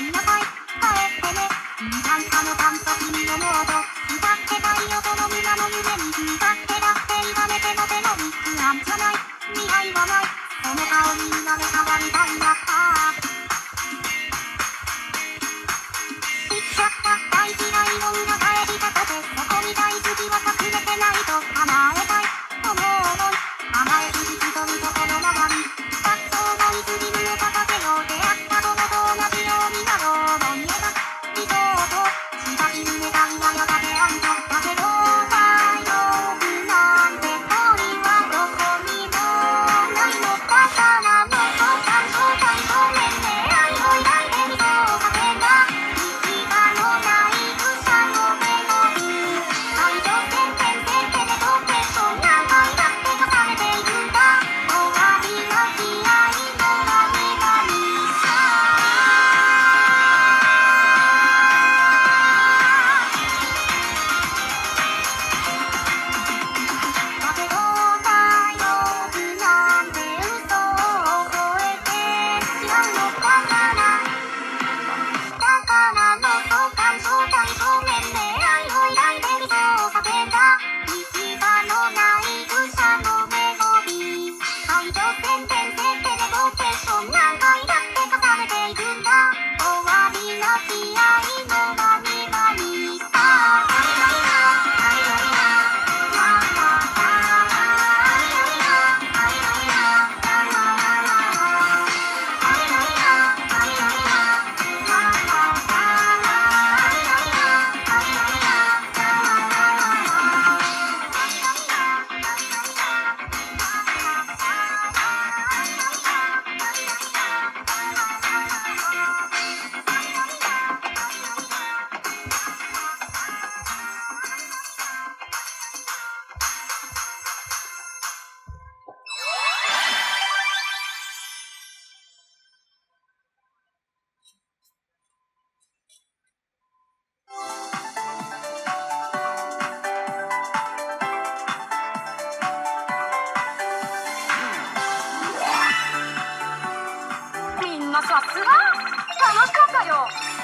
んなさい帰ってね民間化の簡素君をもうと歌ってたいよの皆の夢に君が手って歪めての手のビッグアじゃない未来はない。その顔みんなで変わりたいすごい。楽しかったよ。